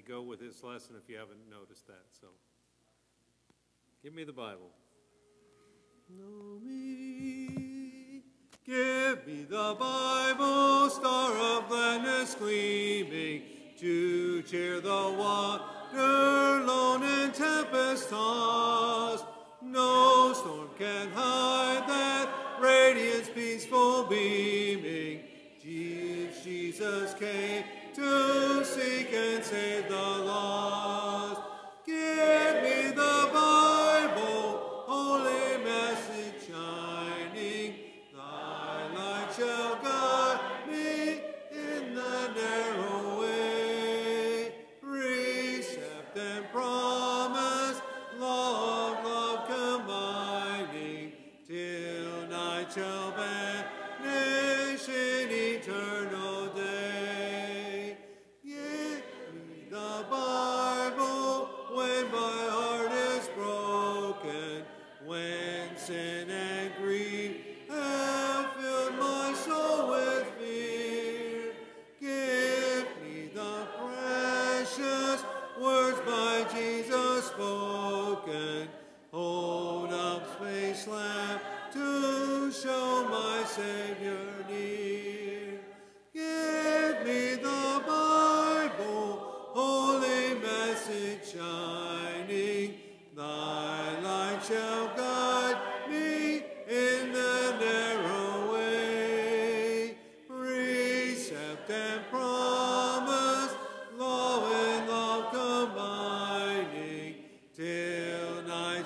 they go with this lesson if you haven't noticed that. So give me the Bible. Know me. Give me the Bible, star of gladness gleaming, to cheer the water, lone and tempest tossed. No storm can hide that radiance peaceful beaming. Jesus came to seek and save the lost.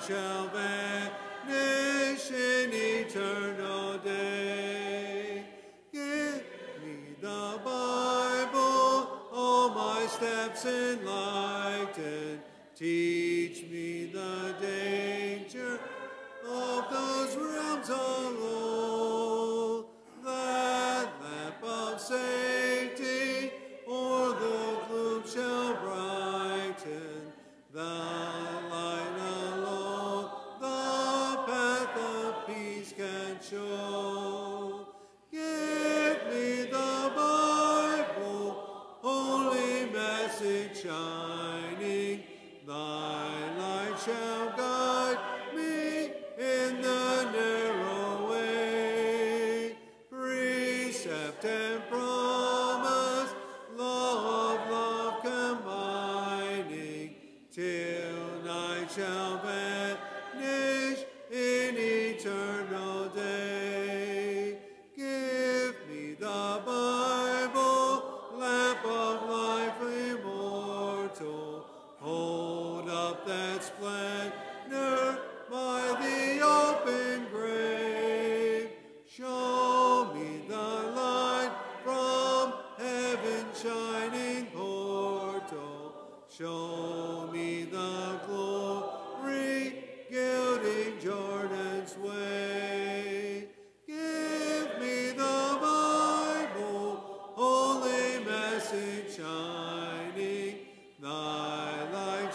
Shall vanish in eternal day. Give me the Bible, all my steps enlighten. Teach me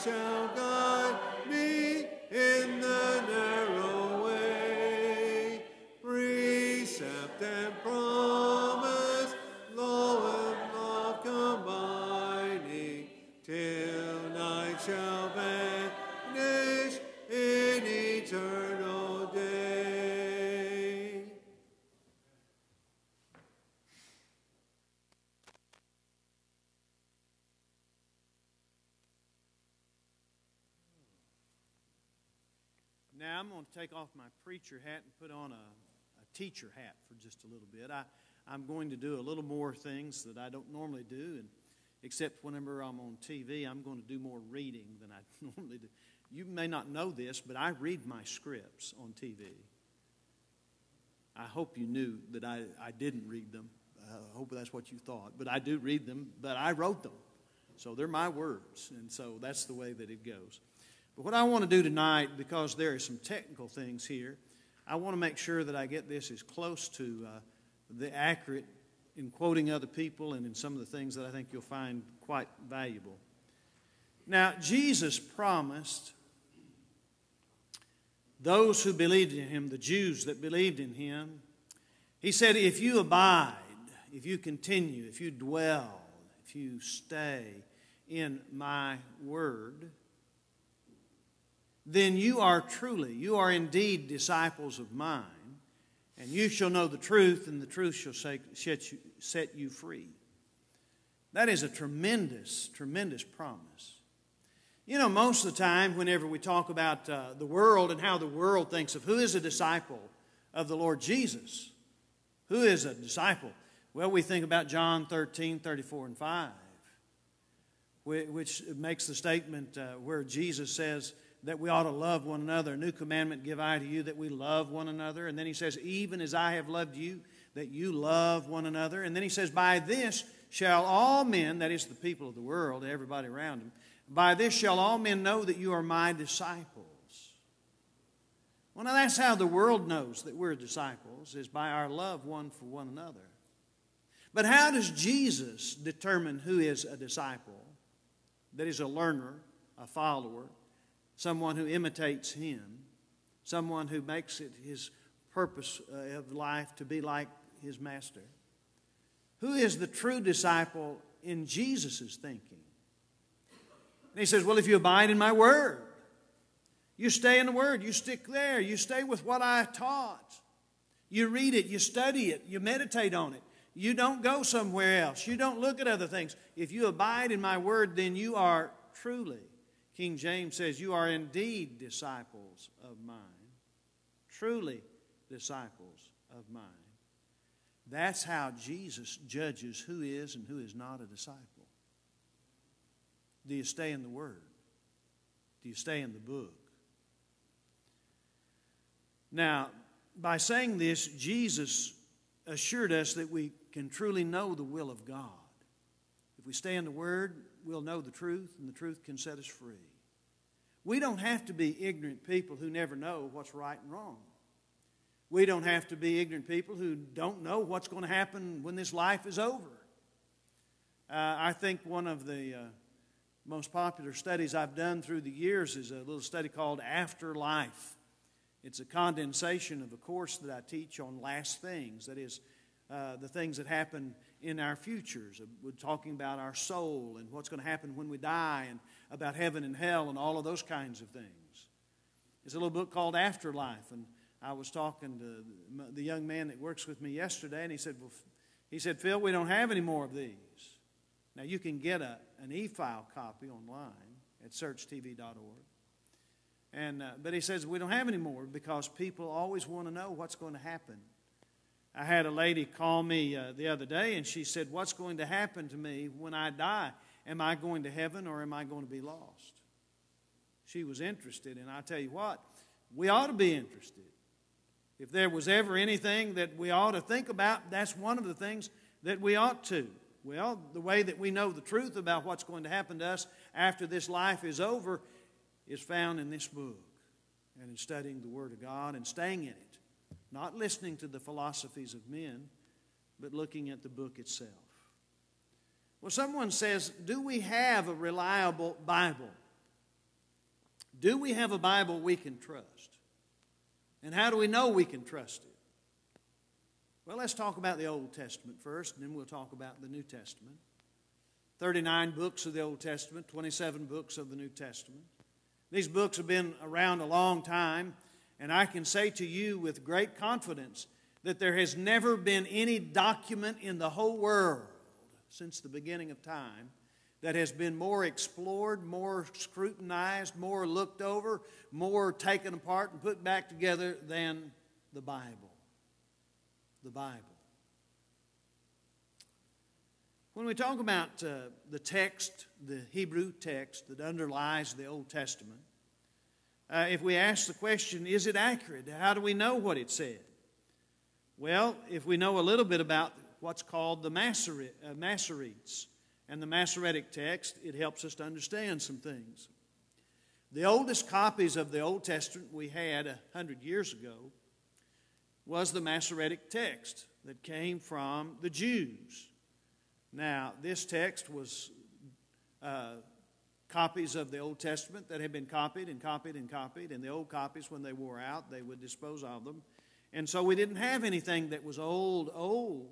Thy take off my preacher hat and put on a, a teacher hat for just a little bit. I, I'm going to do a little more things that I don't normally do, and except whenever I'm on TV, I'm going to do more reading than I normally do. You may not know this, but I read my scripts on TV. I hope you knew that I, I didn't read them. I hope that's what you thought. But I do read them, but I wrote them. So they're my words, and so that's the way that it goes. But what I want to do tonight, because there are some technical things here, I want to make sure that I get this as close to uh, the accurate in quoting other people and in some of the things that I think you'll find quite valuable. Now, Jesus promised those who believed in him, the Jews that believed in him, he said, If you abide, if you continue, if you dwell, if you stay in my word, then you are truly, you are indeed disciples of mine, and you shall know the truth, and the truth shall set you, free. That is a tremendous, tremendous promise. You know, most of the time, whenever we talk about uh, the world and how the world thinks of who is a disciple of the Lord Jesus, who is a disciple? Well, we think about John 13, 34, and 5, which makes the statement uh, where Jesus says that we ought to love one another. A new commandment give I to you that we love one another. And then he says, even as I have loved you, that you love one another. And then he says, by this shall all men, that is the people of the world, everybody around him, by this shall all men know that you are my disciples. Well, now that's how the world knows that we're disciples, is by our love one for one another. But how does Jesus determine who is a disciple? That is a learner, a follower, someone who imitates him, someone who makes it his purpose uh, of life to be like his master. Who is the true disciple in Jesus' thinking? And he says, Well, if you abide in my word, you stay in the word, you stick there, you stay with what I taught. You read it, you study it, you meditate on it. You don't go somewhere else. You don't look at other things. If you abide in my word, then you are truly, King James says, you are indeed disciples of mine. Truly disciples of mine. That's how Jesus judges who is and who is not a disciple. Do you stay in the Word? Do you stay in the book? Now, by saying this, Jesus assured us that we can truly know the will of God. If we stay in the Word, we'll know the truth, and the truth can set us free. We don't have to be ignorant people who never know what's right and wrong. We don't have to be ignorant people who don't know what's going to happen when this life is over. Uh, I think one of the uh, most popular studies I've done through the years is a little study called Afterlife. It's a condensation of a course that I teach on last things, that is, uh, the things that happen in our futures. We're talking about our soul and what's going to happen when we die, and about heaven and hell, and all of those kinds of things. It's a little book called Afterlife, and I was talking to the young man that works with me yesterday, and he said, well, he said, Phil, we don't have any more of these. Now, you can get a, an e file copy online at searchtv.org. And, uh, but he says we don't have any more because people always want to know what's going to happen. I had a lady call me uh, the other day and she said, What's going to happen to me when I die? Am I going to heaven or am I going to be lost? She was interested, and I tell you what, we ought to be interested. If there was ever anything that we ought to think about, that's one of the things that we ought to. Well, the way that we know the truth about what's going to happen to us after this life is over is found in this book and in studying the Word of God and staying in it. Not listening to the philosophies of men, but looking at the book itself. Well, someone says, Do we have a reliable Bible? Do we have a Bible we can trust? And how do we know we can trust it? Well, let's talk about the Old Testament first, and then we'll talk about the New Testament. 39 books of the Old Testament, 27 books of the New Testament. These books have been around a long time, and I can say to you with great confidence that there has never been any document in the whole world since the beginning of time that has been more explored, more scrutinized, more looked over, more taken apart and put back together than the Bible the Bible. When we talk about uh, the text, the Hebrew text that underlies the Old Testament, uh, if we ask the question, is it accurate? How do we know what it said? Well, if we know a little bit about what's called the uh, Masoretes and the Masoretic text, it helps us to understand some things. The oldest copies of the Old Testament we had a hundred years ago was the Masoretic text that came from the Jews. Now, this text was uh, copies of the Old Testament that had been copied and copied and copied, and the old copies, when they wore out, they would dispose of them. And so we didn't have anything that was old, old,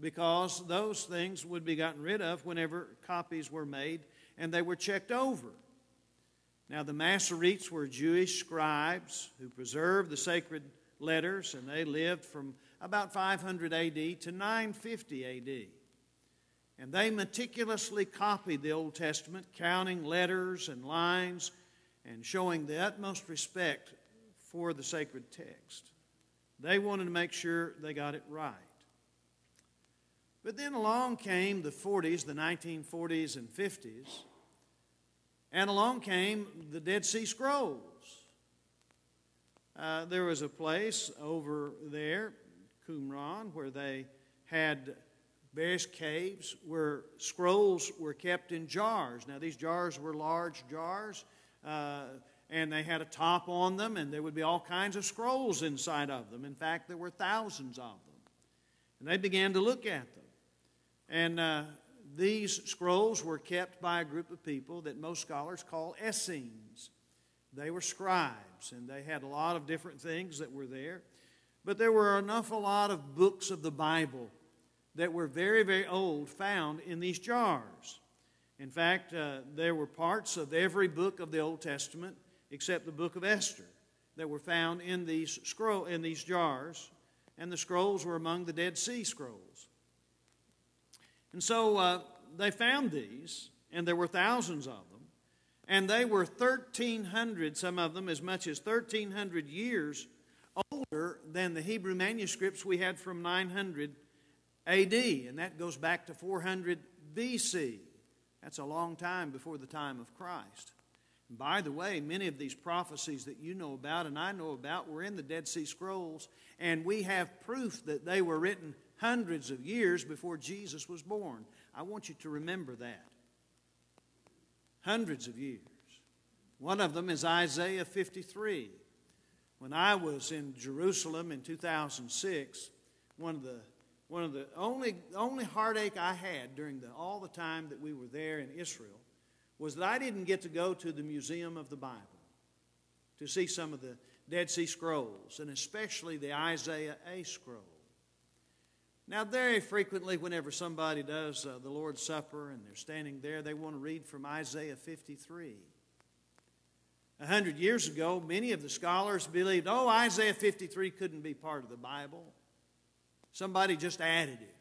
because those things would be gotten rid of whenever copies were made and they were checked over. Now, the Masoretes were Jewish scribes who preserved the sacred letters, and they lived from about 500 AD to 950 AD. And they meticulously copied the Old Testament, counting letters and lines and showing the utmost respect for the sacred text. They wanted to make sure they got it right. But then along came the 40s, the 1940s and 50s, and along came the Dead Sea Scrolls. Uh, there was a place over there, Qumran, where they had various caves where scrolls were kept in jars. Now, these jars were large jars, uh, and they had a top on them, and there would be all kinds of scrolls inside of them. In fact, there were thousands of them. And they began to look at them. And uh, these scrolls were kept by a group of people that most scholars call Essenes. They were scribes, and they had a lot of different things that were there. But there were enough a lot of books of the Bible that were very, very old found in these jars. In fact, uh, there were parts of every book of the Old Testament except the book of Esther that were found in these scroll in these jars, and the scrolls were among the Dead Sea Scrolls. And so uh, they found these, and there were thousands of them, and they were 1,300, some of them as much as 1,300 years older than the Hebrew manuscripts we had from 900 AD, and that goes back to 400 BC. That's a long time before the time of Christ. And by the way, many of these prophecies that you know about and I know about were in the Dead Sea Scrolls, and we have proof that they were written hundreds of years before Jesus was born. I want you to remember that. Hundreds of years. One of them is Isaiah 53. When I was in Jerusalem in 2006, one of the one of the only, only heartache I had during the, all the time that we were there in Israel was that I didn't get to go to the Museum of the Bible to see some of the Dead Sea Scrolls, and especially the Isaiah A scroll. Now, very frequently, whenever somebody does uh, the Lord's Supper and they're standing there, they want to read from Isaiah 53. A hundred years ago, many of the scholars believed, oh, Isaiah 53 couldn't be part of the Bible. Somebody just added it.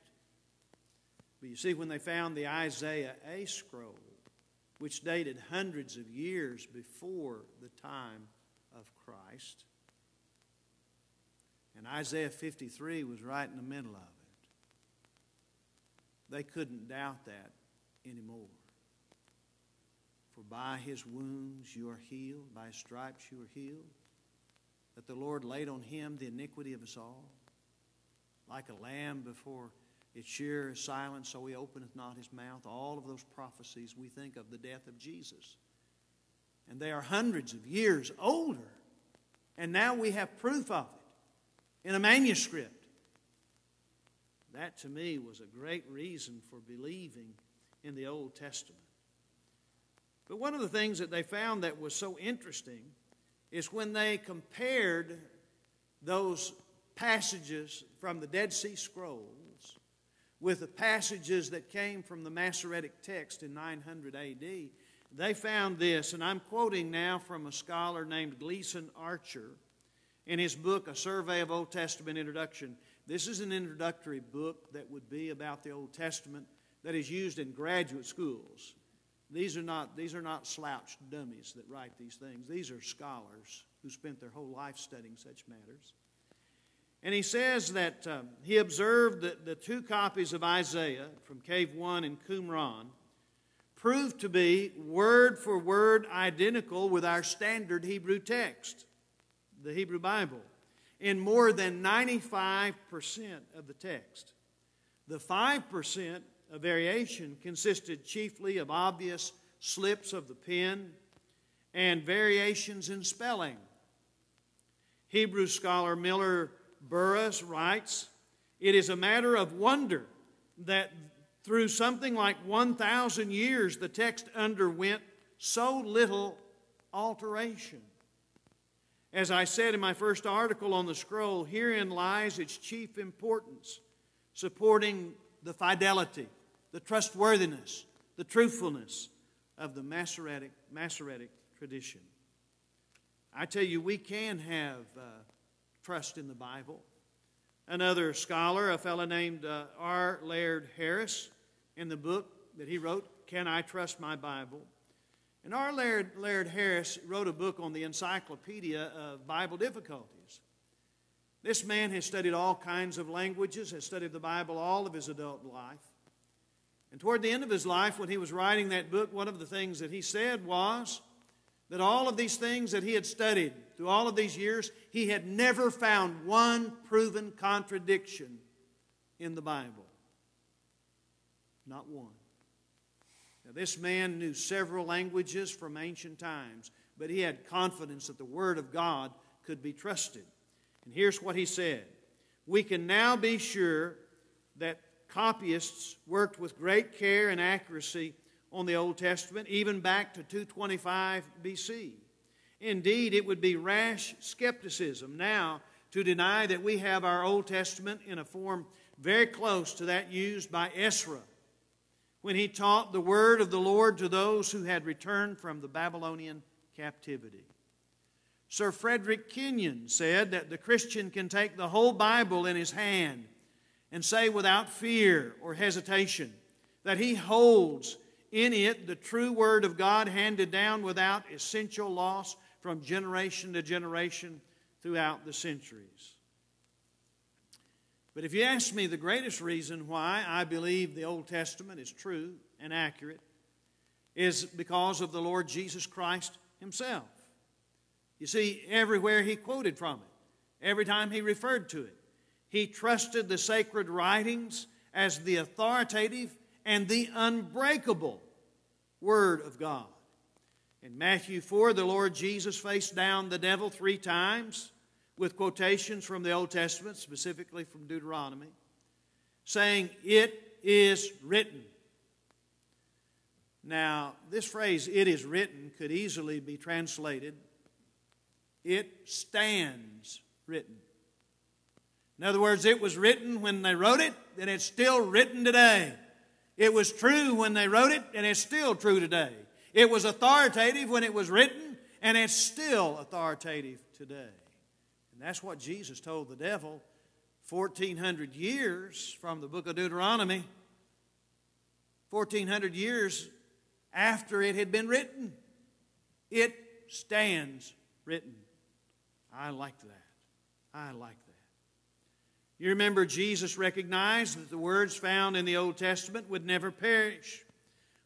But you see, when they found the Isaiah A scroll, which dated hundreds of years before the time of Christ, and Isaiah 53 was right in the middle of it, they couldn't doubt that anymore. For by his wounds you are healed, by stripes you are healed, that the Lord laid on him the iniquity of us all like a lamb before its shear is silent, so he openeth not his mouth. All of those prophecies, we think of the death of Jesus. And they are hundreds of years older. And now we have proof of it in a manuscript. That to me was a great reason for believing in the Old Testament. But one of the things that they found that was so interesting is when they compared those passages from the Dead Sea Scrolls with the passages that came from the Masoretic text in 900 AD, they found this, and I'm quoting now from a scholar named Gleason Archer in his book, A Survey of Old Testament Introduction. This is an introductory book that would be about the Old Testament that is used in graduate schools. These are not, these are not slouched dummies that write these things. These are scholars who spent their whole life studying such matters. And he says that um, he observed that the two copies of Isaiah from Cave 1 and Qumran proved to be word for word identical with our standard Hebrew text, the Hebrew Bible, in more than 95% of the text. The 5% of variation consisted chiefly of obvious slips of the pen and variations in spelling. Hebrew scholar Millar Burrows writes, It is a matter of wonder that through something like 1,000 years the text underwent so little alteration. As I said in my first article on the scroll, herein lies its chief importance, supporting the fidelity, the trustworthiness, the truthfulness of the Masoretic, Masoretic tradition. I tell you, we can have uh, trust in the Bible. Another scholar, a fellow named uh, R. Laird Harris, in the book that he wrote, Can I Trust My Bible? And R. Laird, Laird Harris wrote a book on the Encyclopedia of Bible Difficulties. This man has studied all kinds of languages, has studied the Bible all of his adult life. And toward the end of his life, when he was writing that book, one of the things that he said was that all of these things that he had studied through all of these years, he had never found one proven contradiction in the Bible. Not one. Now, this man knew several languages from ancient times, but he had confidence that the Word of God could be trusted. And here's what he said We can now be sure that copyists worked with great care and accuracy on the Old Testament, even back to 225 BC. Indeed, it would be rash skepticism now to deny that we have our Old Testament in a form very close to that used by Ezra when he taught the word of the Lord to those who had returned from the Babylonian captivity. Sir Frederick Kenyon said that the Christian can take the whole Bible in his hand and say without fear or hesitation that he holds in it the true Word of God handed down without essential loss from generation to generation throughout the centuries. But if you ask me the greatest reason why I believe the Old Testament is true and accurate is because of the Lord Jesus Christ Himself. You see, everywhere he quoted from it, every time he referred to it, he trusted the sacred writings as the authoritative and the unbreakable Word of God. In Matthew 4, the Lord Jesus faced down the devil three times with quotations from the Old Testament, specifically from Deuteronomy, saying, It is written. Now, this phrase, it is written, could easily be translated it stands written. In other words, it was written when they wrote it, and it's still written today. It was true when they wrote it, and it's still true today. It was authoritative when it was written, and it's still authoritative today. And that's what Jesus told the devil 1,400 years from the book of Deuteronomy, 1,400 years after it had been written. It stands written. I like that. I like that. You remember Jesus recognized that the words found in the Old Testament would never perish.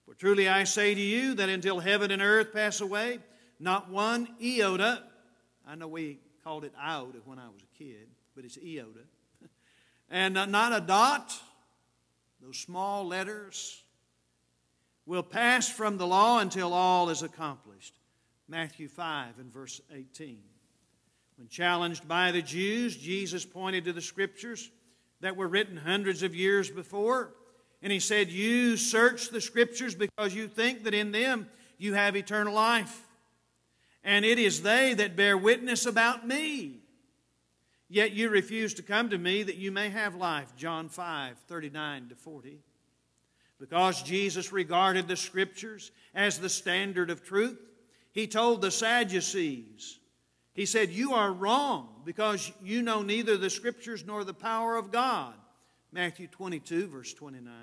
For truly I say to you that until heaven and earth pass away, not one iota, I know we called it iota when I was a kid, but it's iota, and not a dot, those small letters, will pass from the law until all is accomplished. Matthew 5 and verse 18. When challenged by the Jews, Jesus pointed to the scriptures that were written hundreds of years before. And he said, You search the scriptures because you think that in them you have eternal life. And it is they that bear witness about me. Yet you refuse to come to me that you may have life. John 5 39 to 40. Because Jesus regarded the scriptures as the standard of truth, he told the Sadducees, he said, You are wrong because you know neither the Scriptures nor the power of God. Matthew 22, verse 29.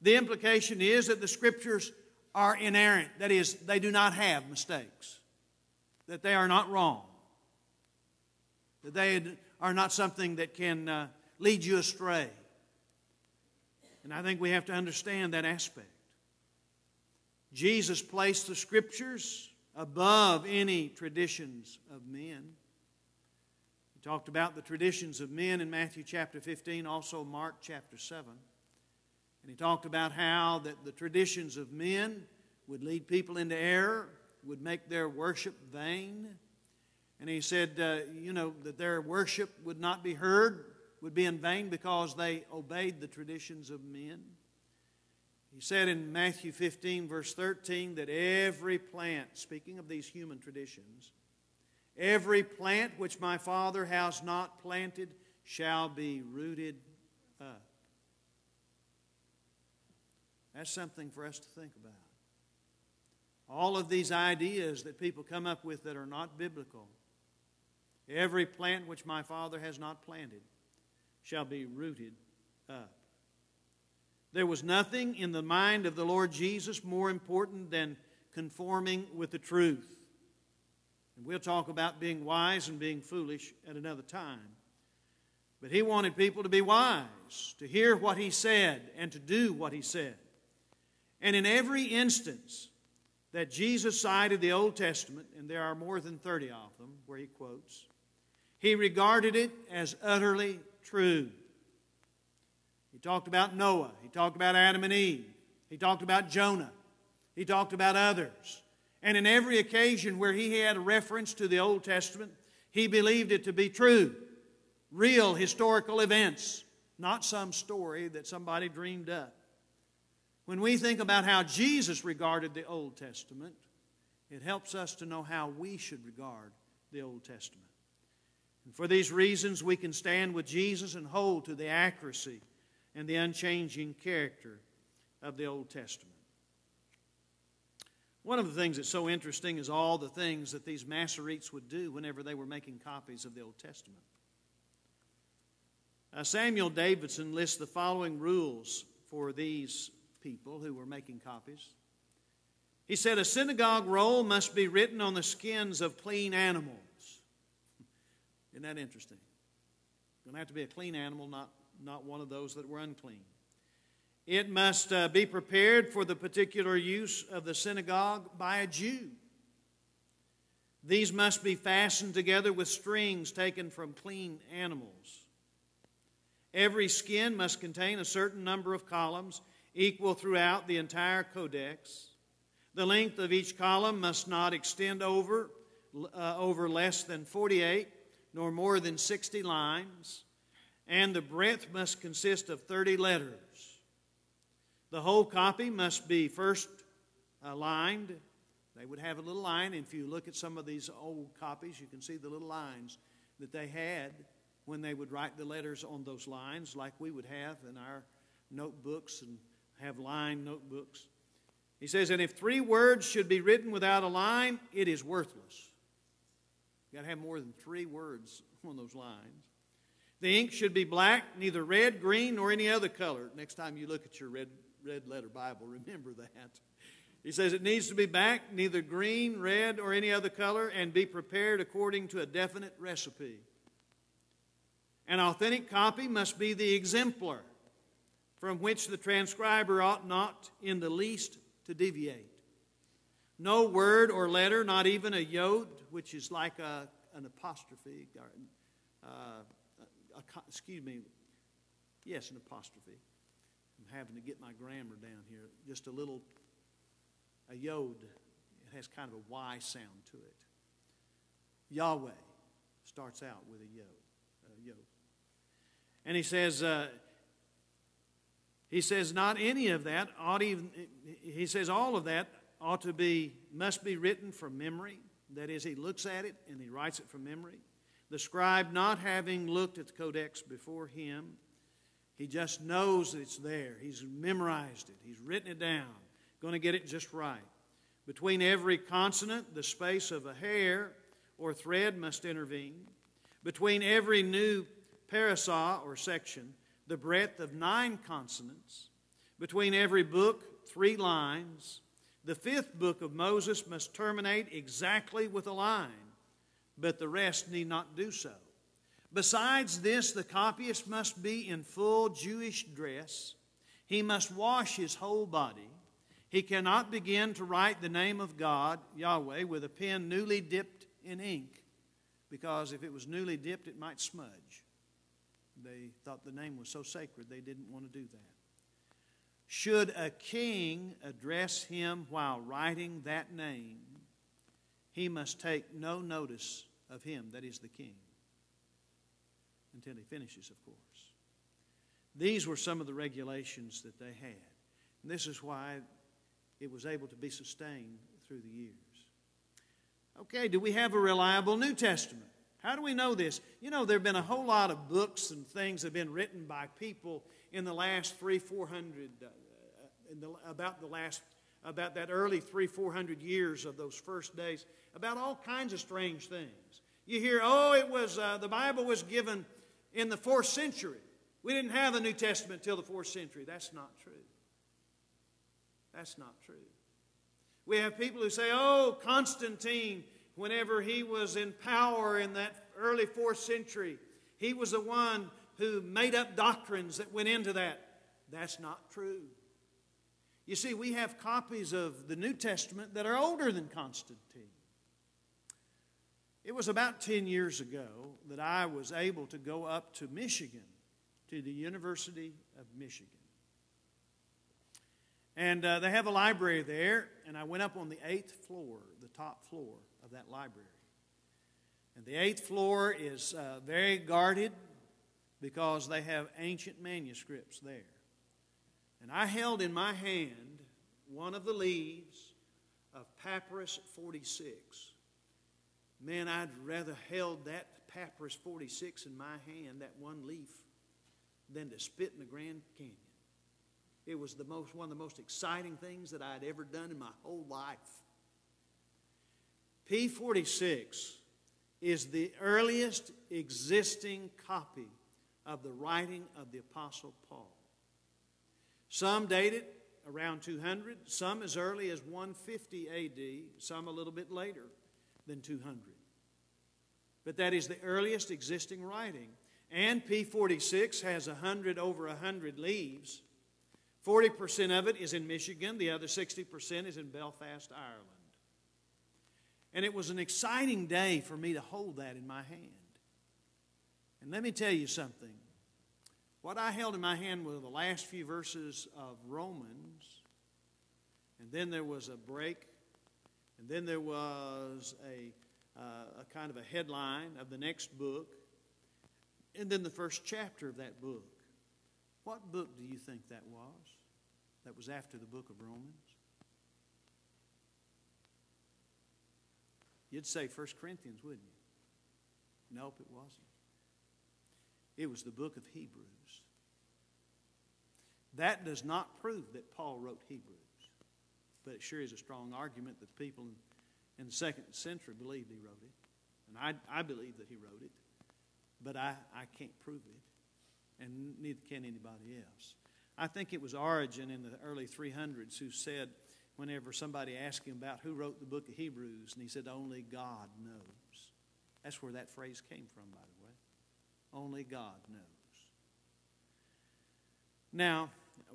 The implication is that the Scriptures are inerrant, that is, they do not have mistakes, that they are not wrong, that they are not something that can uh, lead you astray. And I think we have to understand that aspect. Jesus placed the Scriptures above any traditions of men. Talked about the traditions of men in Matthew chapter 15, also Mark chapter 7. And he talked about how that the traditions of men would lead people into error, would make their worship vain. And he said, uh, you know, that their worship would not be heard, would be in vain because they obeyed the traditions of men. He said in Matthew 15, verse 13, that every plant, speaking of these human traditions, every plant which my Father has not planted shall be rooted up. That's something for us to think about. all of these ideas that people come up with that are not biblical. Every plant which my Father has not planted shall be rooted up. There was nothing in the mind of the Lord Jesus more important than conforming with the truth. And we'll talk about being wise and being foolish at another time. But he wanted people to be wise, to hear what he said, and to do what he said. And in every instance that Jesus cited the Old Testament, and there are more than 30 of them where he quotes, he regarded it as utterly true. He talked about Noah, he talked about Adam and Eve, he talked about Jonah, he talked about others. And in every occasion where he had a reference to the Old Testament, he believed it to be true, real historical events, not some story that somebody dreamed up. When we think about how Jesus regarded the Old Testament, it helps us to know how we should regard the Old Testament. And for these reasons, we can stand with Jesus and hold to the accuracy and the unchanging character of the Old Testament. One of the things that's so interesting is all the things that these Masoretes would do whenever they were making copies of the Old Testament. Uh, Samuel Davidson lists the following rules for these people who were making copies. He said, A synagogue roll must be written on the skins of clean animals. Isn't that interesting? Going to have to be a clean animal, not, not one of those that were unclean. It must uh, be prepared for the particular use of the synagogue by a Jew. These must be fastened together with strings taken from clean animals. Every skin must contain a certain number of columns, equal throughout the entire codex. The length of each column must not extend over, uh, over less than 48, nor more than 60 lines, and the breadth must consist of 30 letters. The whole copy must be first uh, aligned. They would have a little line. If you look at some of these old copies, you can see the little lines that they had when they would write the letters on those lines, like we would have in our notebooks and have line notebooks. He says, and if three words should be written without a line, it is worthless. You've got to have more than three words on those lines. The ink should be black, neither red, green, nor any other color. Next time you look at your red red letter Bible. Remember that. He says it needs to be back, neither green, red, or any other color, and be prepared according to a definite recipe. An authentic copy must be the exemplar from which the transcriber ought not in the least to deviate. No word or letter, not even a yod, which is like a, an apostrophe, uh, a, excuse me, yes, an apostrophe Having to get my grammar down here. Just a little, a yod. It has kind of a Y sound to it. Yahweh starts out with a yod. A yod. And he says, uh, he says, not any of that ought even, he says, all of that ought to be, must be written from memory. That is, he looks at it and he writes it from memory. The scribe, not having looked at the codex before him, he just knows that it's there. He's memorized it, he's written it down, going to get it just right. Between every consonant, the space of a hair or thread must intervene. Between every new parashah or section, the breadth of nine consonants. Between every book, three lines. The fifth book of Moses must terminate exactly with a line, but the rest need not do so. Besides this, the copyist must be in full Jewish dress. He must wash his whole body. He cannot begin to write the name of God, Yahweh, with a pen newly dipped in ink, because if it was newly dipped, it might smudge. They thought the name was so sacred, they didn't want to do that. Should a king address him while writing that name, he must take no notice of him, that is the king until he finishes, of course. These were some of the regulations that they had. And this is why it was able to be sustained through the years. Okay, do we have a reliable New Testament? How do we know this? You know, there have been a whole lot of books and things that have been written by people in the last three, four hundred, uh, uh about the last about that early three, four hundred years of those first days, about all kinds of strange things. You hear, oh, it was, uh, the Bible was given in the fourth century. We didn't have the New Testament until the fourth century. That's not true. That's not true. We have people who say, oh, Constantine, whenever he was in power in that early fourth century, he was the one who made up doctrines that went into that. That's not true. You see, we have copies of the New Testament that are older than Constantine. It was about 10 years ago that I was able to go up to Michigan, to the University of Michigan. And uh, they have a library there, and I went up on the eighth floor, the top floor of that library. And the eighth floor is uh, very guarded because they have ancient manuscripts there. And I held in my hand one of the leaves of Papyrus 46. Man, I'd rather held that Papyrus 46 in my hand, that one leaf, than to spit in the Grand Canyon. It was the most, one of the most exciting things that I'd ever done in my whole life. P46 is the earliest existing copy of the writing of the Apostle Paul. Some date it around 200, some as early as 150 AD, some a little bit later than 200. But that is the earliest existing writing. And P46 has 100 over 100 leaves 40% of it is in Michigan, the other 60% is in Belfast, Ireland. And it was an exciting day for me to hold that in my hand. And let me tell you something. What I held in my hand were the last few verses of Romans, and then there was a break, and then there was a, uh, a kind of a headline of the next book, and then the first chapter of that book. What book do you think that was? That was after the book of Romans? You'd say 1 Corinthians, wouldn't you? Nope, it wasn't. It was the book of Hebrews. That does not prove that Paul wrote Hebrews, but it sure is a strong argument that the people in, the second century believed he wrote it. And I, I believe that he wrote it, but I, I can't prove it, and neither can anybody else. I think it was Origen in the early 300s who said, whenever somebody asked him about who wrote the book of Hebrews, and he said, Only God knows. That's where that phrase came from, by the way. Only God knows. Now,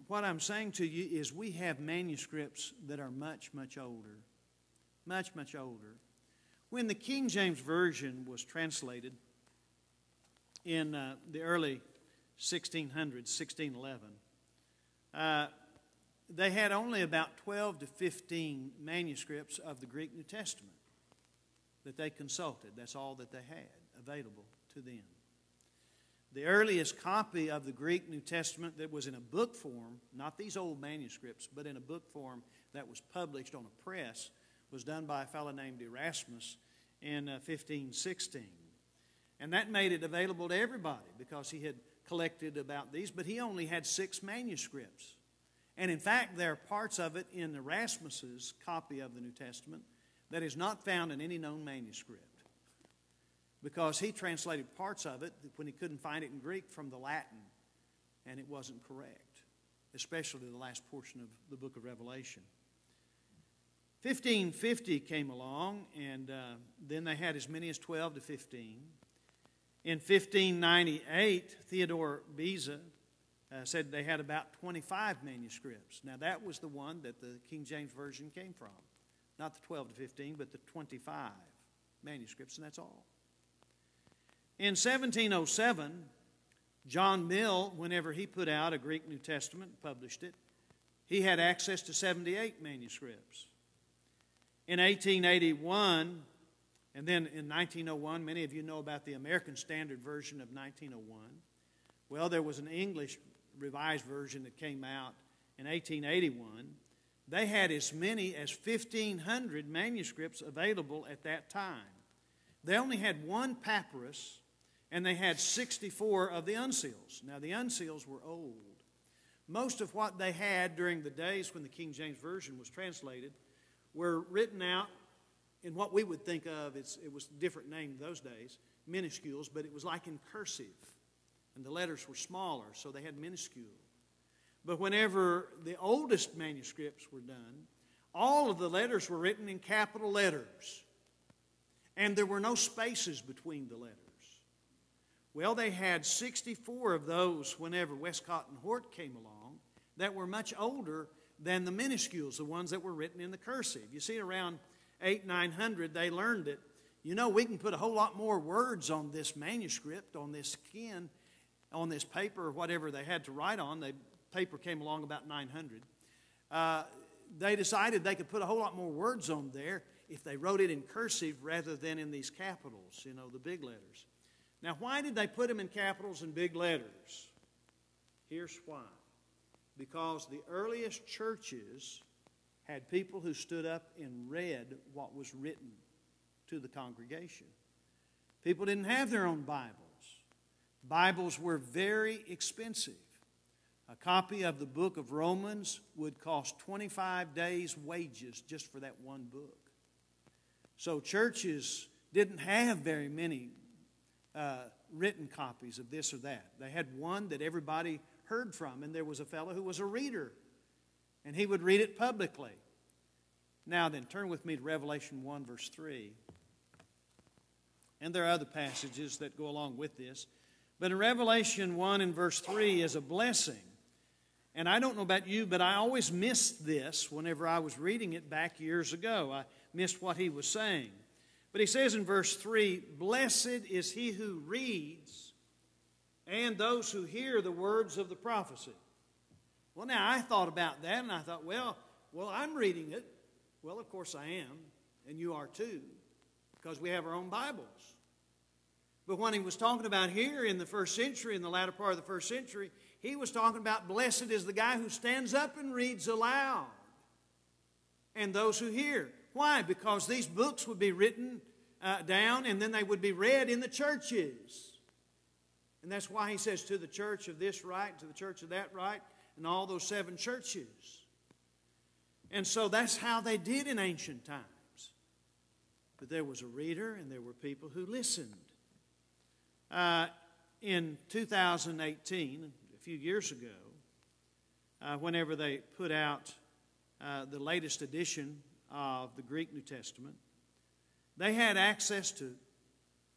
what I'm saying to you is we have manuscripts that are much, much older. Much, much older. When the King James Version was translated in uh, the early 1600s, 1611, uh, they had only about 12 to 15 manuscripts of the Greek New Testament that they consulted. That's all that they had available to them. The earliest copy of the Greek New Testament that was in a book form, not these old manuscripts, but in a book form that was published on a press, was done by a fellow named Erasmus in uh, 1516. And that made it available to everybody because he had collected about these, but he only had six manuscripts. And in fact, there are parts of it in Erasmus's copy of the New Testament that is not found in any known manuscript because he translated parts of it when he couldn't find it in Greek from the Latin, and it wasn't correct, especially the last portion of the book of Revelation. 1550 came along, and uh, then they had as many as 12 to 15. In 1598, Theodore Beza uh, said they had about 25 manuscripts. Now, that was the one that the King James Version came from. Not the 12 to 15, but the 25 manuscripts, and that's all. In 1707, John Mill, whenever he put out a Greek New Testament, published it, he had access to 78 manuscripts. In 1881, and then in 1901, many of you know about the American Standard Version of 1901. Well, there was an English revised version that came out in 1881. They had as many as 1,500 manuscripts available at that time. They only had one papyrus, and they had 64 of the uncials. Now, the uncials were old. most of what they had during the days when the King James Version was translated were written out in what we would think of, it was a different name those days, minuscules, but it was like in cursive. And the letters were smaller, so they had minuscule. But whenever the oldest manuscripts were done, all of the letters were written in capital letters. And there were no spaces between the letters. Well, they had 64 of those whenever Westcott and Hort came along that were much older than the minuscules, the ones that were written in the cursive. You see, around 8, 900, they learned it. you know, we can put a whole lot more words on this manuscript, on this skin, on this paper, or whatever they had to write on. The paper came along about 900. Uh, they decided they could put a whole lot more words on there if they wrote it in cursive rather than in these capitals, you know, the big letters. Now, why did they put them in capitals and big letters? Here's why. Because the earliest churches had people who stood up and read what was written to the congregation. People didn't have their own Bibles. Bibles were very expensive. A copy of the book of Romans would cost 25 days' wages just for that one book. So churches didn't have very many uh, written copies of this or that. They had one that everybody heard from, and there was a fellow who was a reader, and he would read it publicly. Now then, turn with me to Revelation 1, verse 3. And there are other passages that go along with this. But in Revelation 1 and verse 3 is a blessing. And I don't know about you, but I always missed this whenever I was reading it back years ago. I missed what he was saying. But he says in verse 3 Blessed is he who reads and those who hear the words of the prophecy. Well, now I thought about that and I thought, well, well, I'm reading it. Well, of course I am, and you are too, because we have our own Bibles. But when he was talking about here in the first century, in the latter part of the first century, he was talking about blessed is the guy who stands up and reads aloud, and those who hear. Why? Because these books would be written uh, down and then they would be read in the churches. And that's why he says to the church of this right, to the church of that right, and all those seven churches. And so that's how they did in ancient times. But there was a reader and there were people who listened. Uh, in 2018, a few years ago, uh, whenever they put out uh, the latest edition of the Greek New Testament, they had access to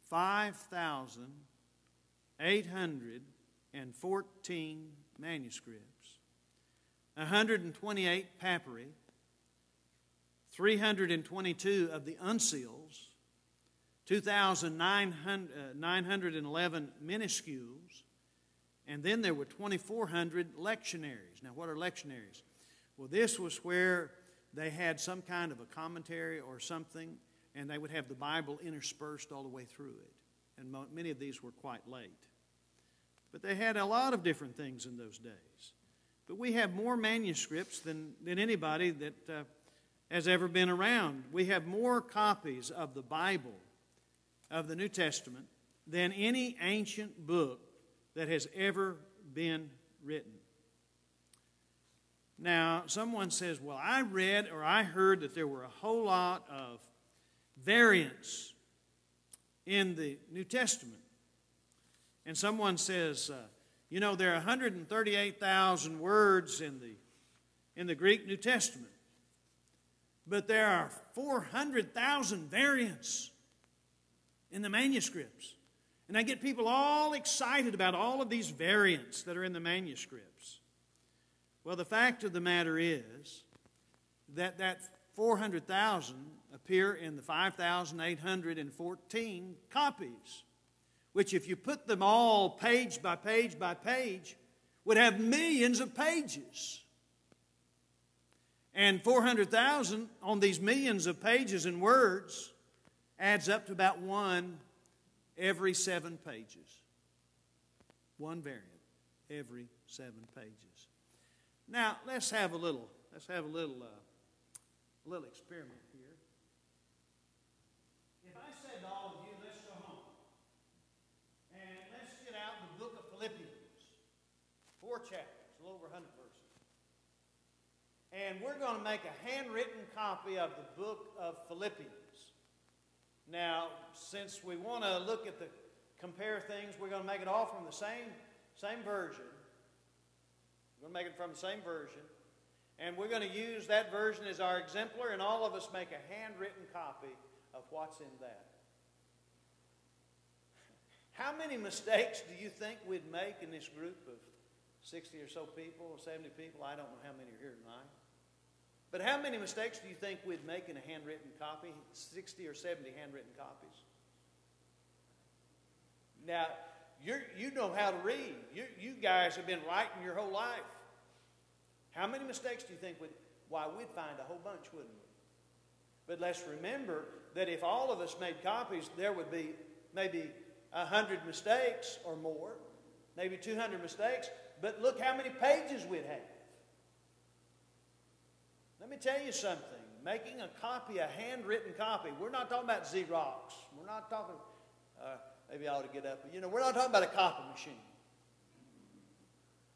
5,814 manuscripts, 128 papyri, 322 of the uncials, 2,911 uh, minuscules, and then there were 2,400 lectionaries. Now, what are lectionaries? Well, this was where they had some kind of a commentary or something, and they would have the Bible interspersed all the way through it. And many of these were quite late. But they had a lot of different things in those days. But we have more manuscripts than, than anybody that uh, has ever been around. We have more copies of the Bible, of the New Testament, than any ancient book that has ever been written. Now, someone says, Well, I read or I heard that there were a whole lot of variants in the New Testament. And someone says, uh, You know, there are 138,000 words in the, in the Greek New Testament, but there are 400,000 variants in the manuscripts. And I get people all excited about all of these variants that are in the manuscripts. Well, the fact of the matter is that that 400,000 appear in the 5,814 copies, which, if you put them all page by page by page, would have millions of pages. And 400,000 on these millions of pages and words adds up to about one every seven pages. One variant every seven pages. Now, let's have a little, let's have a little, uh, a little experiment here. If I said to all of you, let's go home, and let's get out the book of Philippians, four chapters, a little over 100 verses. And we're going to make a handwritten copy of the book of Philippians. Now, since we want to look at the compare things, we're going to make it all from the same, same version. We're going to make it from the same version. And we're going to use that version as our exemplar, and all of us make a handwritten copy of what's in that. How many mistakes do you think we'd make in this group of 60 or so people, or 70 people? I don't know how many are here tonight. But how many mistakes do you think we'd make in a handwritten copy? 60 or 70 handwritten copies. Now, you you know how to read. You, you guys have been writing your whole life. How many mistakes do you think would, why, we'd find a whole bunch, wouldn't we? But let's remember that if all of us made copies, there would be maybe 100 mistakes or more, maybe 200 mistakes, but look how many pages we'd have. Let me tell you something. Making a copy, a handwritten copy, we're not talking about Xerox. We're not talking, uh, maybe I ought to get up, you know, we're not talking about a copy machine.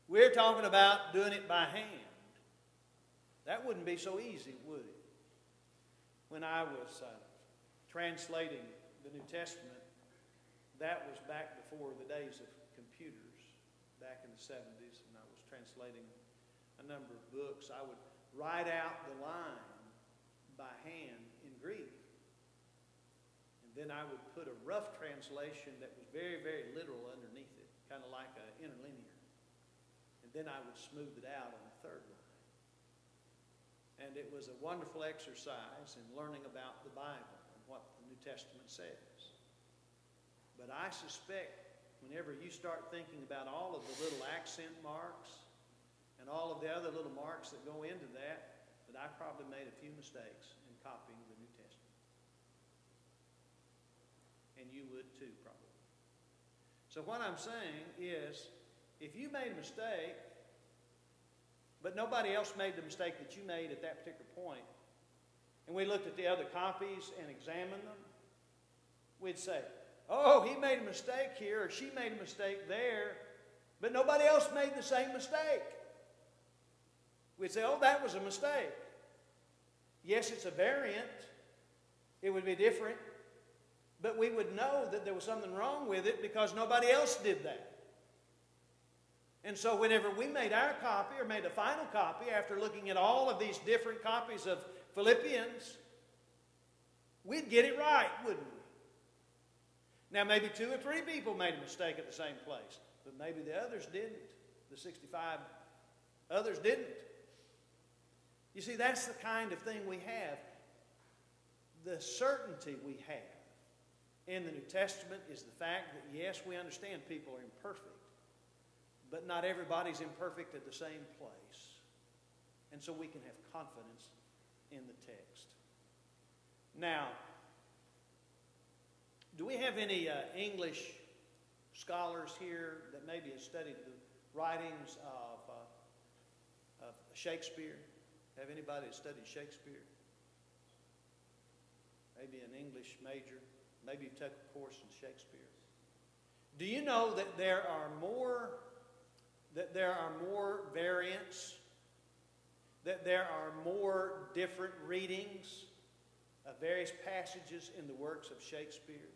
We're talking about doing it by hand. That wouldn't be so easy, would it? When I was uh, translating the New Testament, that was back before the days of computers, back in the 70s, and I was translating a number of books. I would write out the line by hand in Greek. And then I would put a rough translation that was very, very literal underneath it, kind of like an interlinear. And then I would smooth it out on the third line. And it was a wonderful exercise in learning about the Bible and what the New Testament says. But I suspect whenever you start thinking about all of the little accent marks and all of the other little marks that go into that, that I probably made a few mistakes in copying the New Testament. And you would too, probably. So what I'm saying is, if you made a mistake, but nobody else made the mistake that you made at that particular point, and we looked at the other copies and examined them, we'd say, oh, he made a mistake here, or she made a mistake there, but nobody else made the same mistake. We'd say, oh, that was a mistake. Yes, it's a variant. It would be different. But we would know that there was something wrong with it because nobody else did that. And so, whenever we made our copy or made a final copy after looking at all of these different copies of Philippians, we'd get it right, wouldn't we? Now, maybe two or three people made a mistake at the same place, but maybe the others didn't. The 65 others didn't. You see, that's the kind of thing we have. The certainty we have in the New Testament is the fact that, yes, we understand people are imperfect but not everybody's imperfect at the same place. And so we can have confidence in the text. Now, do we have any uh, English scholars here that maybe have studied the writings of, uh, of Shakespeare? Have anybody studied Shakespeare? Maybe an English major. Maybe you took a course in Shakespeare. Do you know that there are more that there are more variants, that there are more different readings of various passages in the works of Shakespeare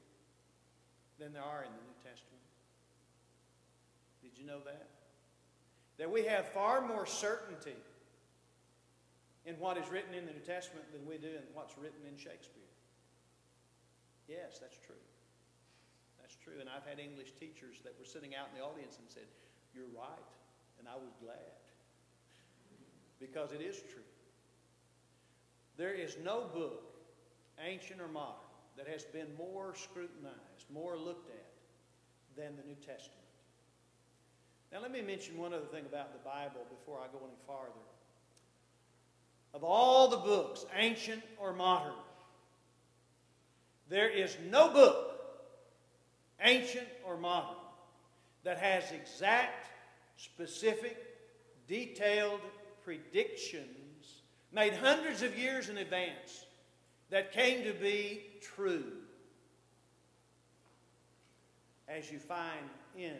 than there are in the New Testament. Did you know that? That we have far more certainty in what is written in the New Testament than we do in what's written in Shakespeare. Yes, that's true. That's true. And I've had English teachers that were sitting out in the audience and said, you're right. And I was glad because it is true. There is no book, ancient or modern, that has been more scrutinized, more looked at than the New Testament. Now, let me mention one other thing about the Bible before I go any farther. Of all the books, ancient or modern, there is no book, ancient or modern, that has exact, specific, detailed predictions made hundreds of years in advance that came to be true as you find in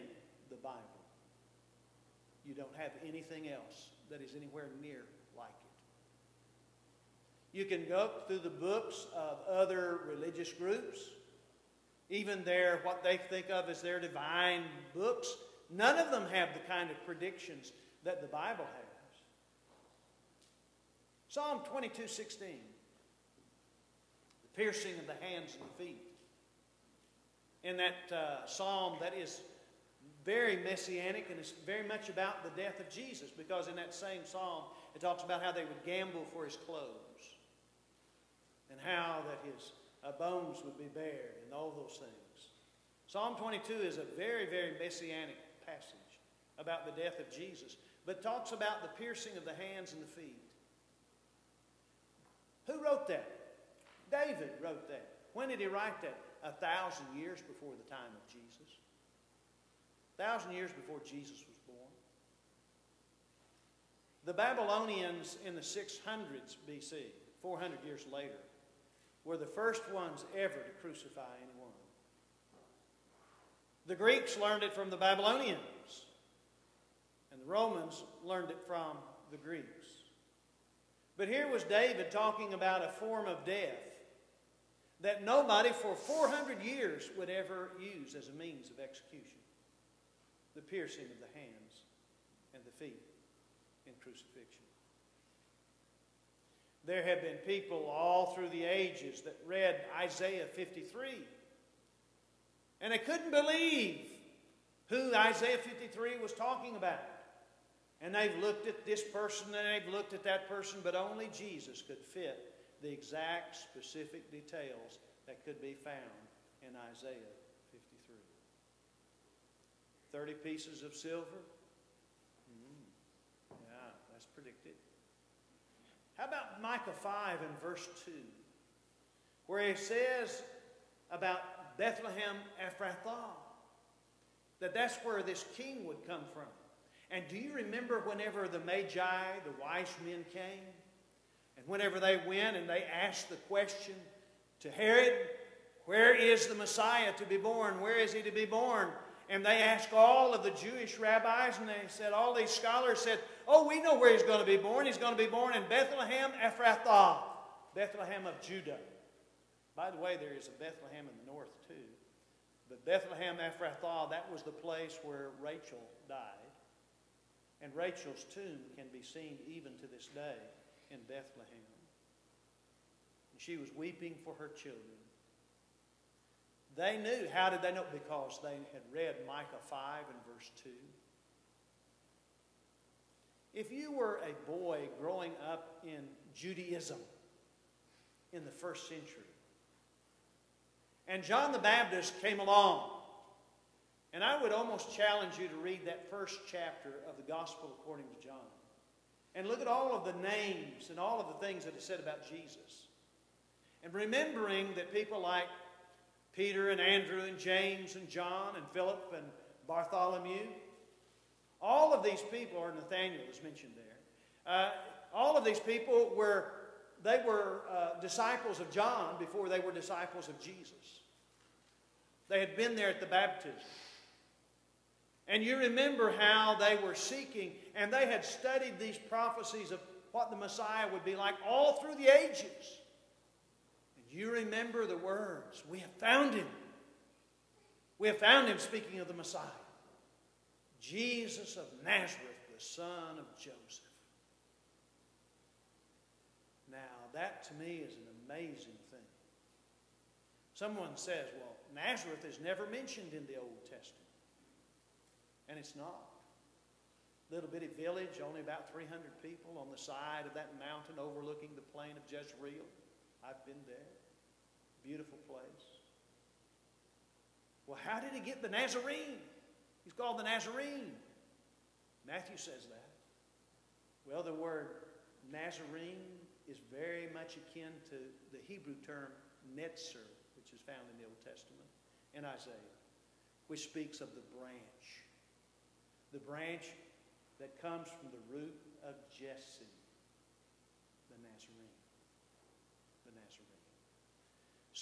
the Bible. You don't have anything else that is anywhere near like it. You can go through the books of other religious groups, even their what they think of as their divine books. None of them have the kind of predictions that the Bible has. Psalm 22 16. The piercing of the hands and the feet. In that uh, psalm, that is very messianic and it's very much about the death of Jesus because in that same psalm it talks about how they would gamble for his clothes and how that his uh, bones would be bared and all those things. Psalm 22 is a very, very messianic passage about the death of Jesus, but talks about the piercing of the hands and the feet. Who wrote that? David wrote that. When did he write that? A thousand years before the time of Jesus A thousand years before Jesus was born. The Babylonians in the 600s BC, 400 years later, were the first ones ever to crucify anyone. The Greeks learned it from the Babylonians, and the Romans learned it from the Greeks. But here was David talking about a form of death that nobody for 400 years would ever use as a means of execution the piercing of the hands and the feet in crucifixion. There have been people all through the ages that read Isaiah 53, and they couldn't believe who Isaiah 53 was talking about. And they've looked at this person and they've looked at that person, but only Jesus could fit the exact specific details that could be found in Isaiah 53. 30 pieces of silver? How about Micah 5 and verse 2, where he says about Bethlehem Ephrathah, that that's where this king would come from. And do you remember whenever the Magi, the wise men came, and whenever they went and they asked the question to Herod, where is the Messiah to be born? Where is he to be born? And they asked all of the Jewish rabbis, and they said, all these scholars said, Oh, we know where he's going to be born. He's going to be born in Bethlehem Ephrathah, Bethlehem of Judah. By the way, there is a Bethlehem in the north too. But Bethlehem Ephrathah, that was the place where Rachel died. And Rachel's tomb can be seen even to this day in Bethlehem. And she was weeping for her children. They knew. How did they know? Because they had read Micah 5 and verse 2. If you were a boy growing up in Judaism in the first century, and John the Baptist came along, and I would almost challenge you to read that first chapter of the Gospel according to John, and look at all of the names and all of the things that are said about Jesus. And remembering that people like Peter and Andrew and James and John and Philip and Bartholomew. All of these people, or Nathaniel is mentioned there, uh, all of these people were, they were uh, disciples of John before they were disciples of Jesus. They had been there at the baptism. And you remember how they were seeking, and they had studied these prophecies of what the Messiah would be like all through the ages you remember the words, We have found him. We have found him, speaking of the Messiah. Jesus of Nazareth, the son of Joseph. Now, that to me is an amazing thing. Someone says, well, Nazareth is never mentioned in the Old Testament. And it's not. Little bitty village, only about 300 people on the side of that mountain overlooking the plain of Jezreel. I've been there. Beautiful place. Well, how did he get the Nazarene? He's called the Nazarene. Matthew says that. Well, the word Nazarene is very much akin to the Hebrew term netzer, which is found in the Old Testament in Isaiah, which speaks of the branch. The branch that comes from the root of Jesse.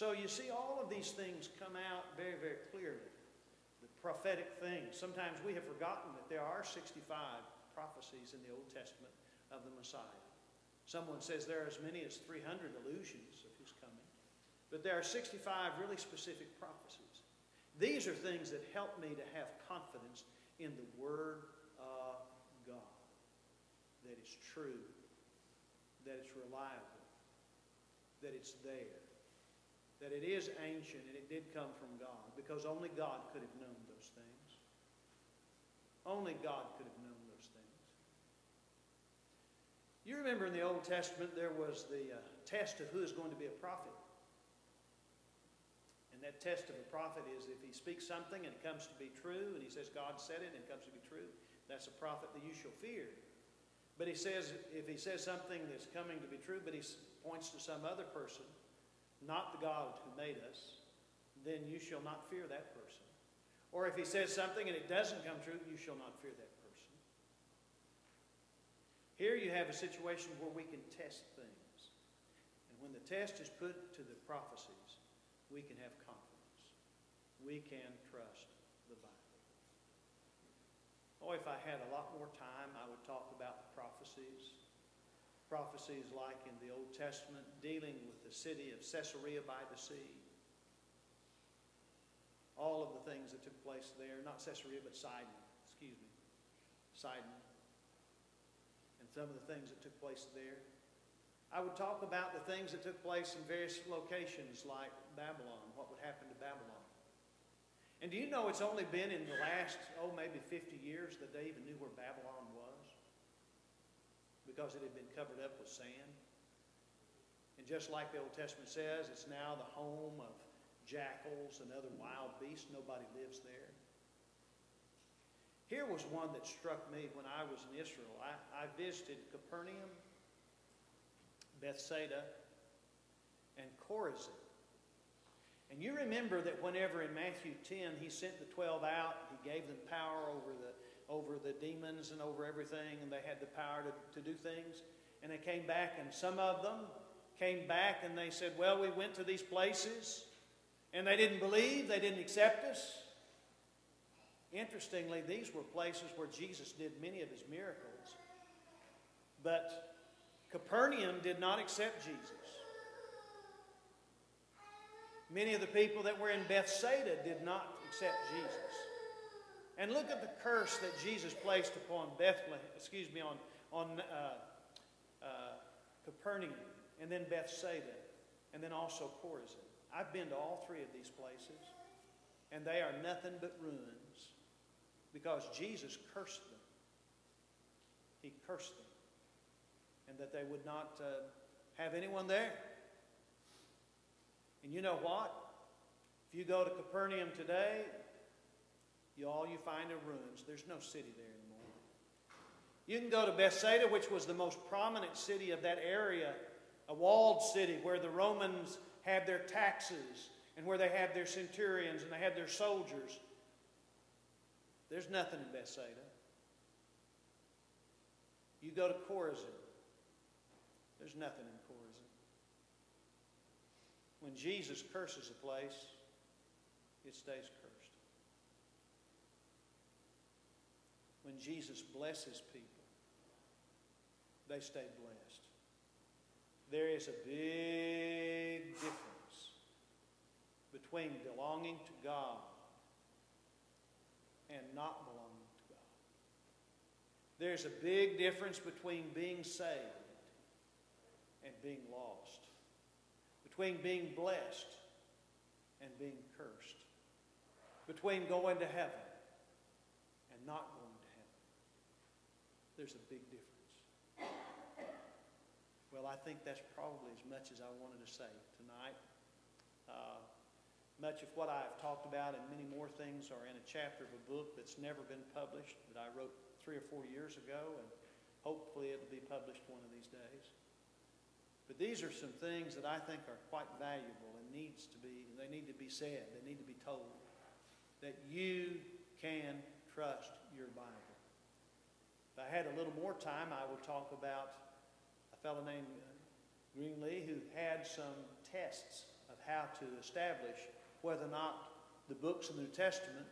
So you see, all of these things come out very, very clearly. The prophetic things. Sometimes we have forgotten that there are 65 prophecies in the Old Testament of the Messiah. Someone says there are as many as 300 allusions of his coming. But there are 65 really specific prophecies. These are things that help me to have confidence in the Word of God. That it's true, that it's reliable, that it's there, that it is ancient and it did come from God, because only God could have known those things. Only God could have known those things. You remember in the Old Testament there was the uh, test of who is going to be a prophet. And that test of a prophet is if he speaks something and it comes to be true, and he says God said it and it comes to be true, that's a prophet that you shall fear. But he says, if he says something that's coming to be true, but he points to some other person, not the God who made us, then you shall not fear that person. Or if he says something and it doesn't come true, you shall not fear that person. Here you have a situation where we can test things. And when the test is put to the prophecies, we can have confidence. We can trust the Bible. Oh, if I had a lot more time, I would talk about the prophecies. Prophecies like in the Old Testament dealing with the city of Caesarea by the sea. All of the things that took place there, not Caesarea, but Sidon, excuse me, Sidon and some of the things that took place there. I would talk about the things that took place in various locations like Babylon, what would happen to Babylon. And do you know it's only been in the last, oh, maybe 50 years that they even knew where Babylon was? Because it had been covered up with sand. And just like the Old Testament says, it's now the home of jackals and other wild beasts. Nobody lives there. Here was one that struck me when I was in Israel. I, I visited Capernaum, Bethsaida, and Chorazin. And you remember that whenever in Matthew 10 he sent the 12 out, he gave them power over the, over the demons and over everything, and they had the power to, to do things. And they came back, and some of them came back and they said, Well, we went to these places, and they didn't believe, they didn't accept us. Interestingly, these were places where Jesus did many of his miracles. But Capernaum did not accept Jesus. Many of the people that were in Bethsaida did not accept Jesus. And look at the curse that Jesus placed upon Bethlehem, excuse me, on, on uh, uh, Capernaum, and then Bethsaida, and then also Chorazin. I've been to all three of these places, and they are nothing but ruins because Jesus cursed them. He cursed them. And that they would not uh, have anyone there. And you know what? If you go to Capernaum today, you, all you find are ruins. There's no city there anymore. You can go to Bethsaida, which was the most prominent city of that area, a walled city where the Romans had their taxes and where they had their centurions and they had their soldiers. There's nothing in Bethsaida. You go to Chorazin. There's nothing in Chorazin. When Jesus curses a place, it stays cursed. When Jesus blesses people, they stay blessed. There is a big difference between belonging to God and not belonging to God. There's a big difference between being saved and being lost, between being blessed and being cursed, between going to heaven and not going. There's a big difference. Well, I think that's probably as much as I wanted to say tonight. Uh, much of what I've talked about and many more things are in a chapter of a book that's never been published that I wrote three or four years ago, and hopefully it'll be published one of these days. But these are some things that I think are quite valuable and needs to be, they need to be said, they need to be told. That you can trust your Bible. If I had a little more time, I would talk about a fellow named uh, Greenleaf who had some tests of how to establish whether or not the books of the New Testament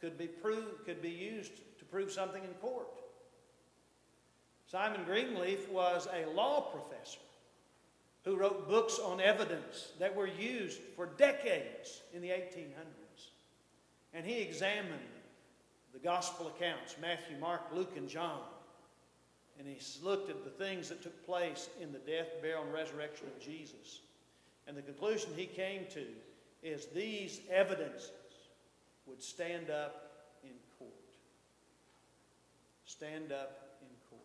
could be, proved, could be used to prove something in court. Simon Greenleaf was a law professor who wrote books on evidence that were used for decades in the 1800s. And he examined the gospel accounts Matthew, Mark, Luke, and John. And he looked at the things that took place in the death, burial, and resurrection of Jesus. And the conclusion he came to is these evidences would stand up in court. Stand up in court.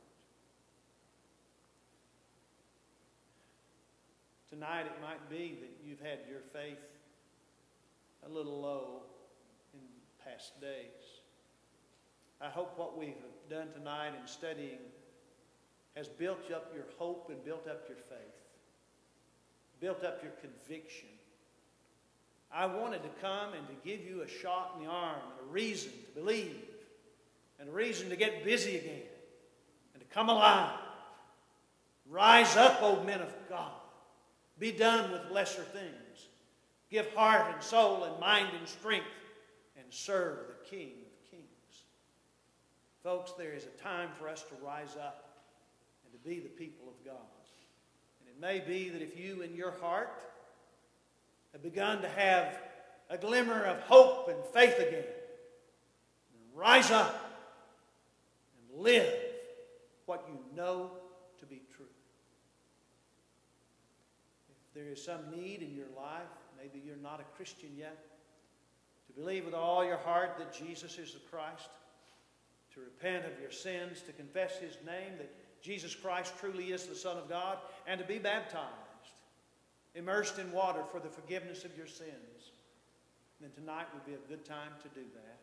Tonight it might be that you've had your faith a little low in past days. I hope what we've done tonight in studying has built up your hope and built up your faith, built up your conviction. I wanted to come and to give you a shot in the arm and a reason to believe and a reason to get busy again and to come alive. Rise up, O men of God. Be done with lesser things. Give heart and soul and mind and strength and serve the King. Folks, there is a time for us to rise up and to be the people of God. And it may be that if you in your heart have begun to have a glimmer of hope and faith again, rise up and live what you know to be true. If there is some need in your life, maybe you're not a Christian yet, to believe with all your heart that Jesus is the Christ, to repent of your sins, to confess His name, that Jesus Christ truly is the Son of God, and to be baptized, immersed in water for the forgiveness of your sins, then tonight would be a good time to do that.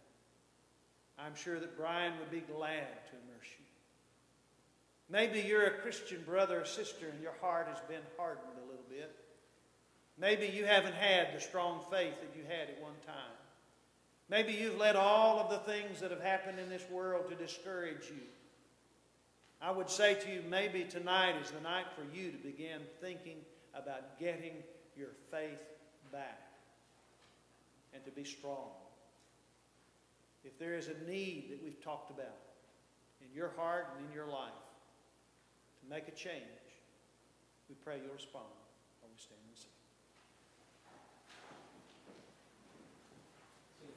I'm sure that Brian would be glad to immerse you. Maybe you're a Christian brother or sister and your heart has been hardened a little bit. Maybe you haven't had the strong faith that you had at one time. Maybe you've let all of the things that have happened in this world to discourage you. I would say to you, maybe tonight is the night for you to begin thinking about getting your faith back and to be strong. If there is a need that we've talked about in your heart and in your life, to make a change, we pray you'll respond while we stand and sing. Sing 553. Rise up, O men of God, have done for lesser things. Give heart and mind and soul and strength to serve the King of Kings. Rise up, O men of God. His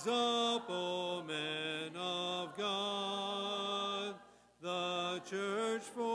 Rise up, O men of God. The church for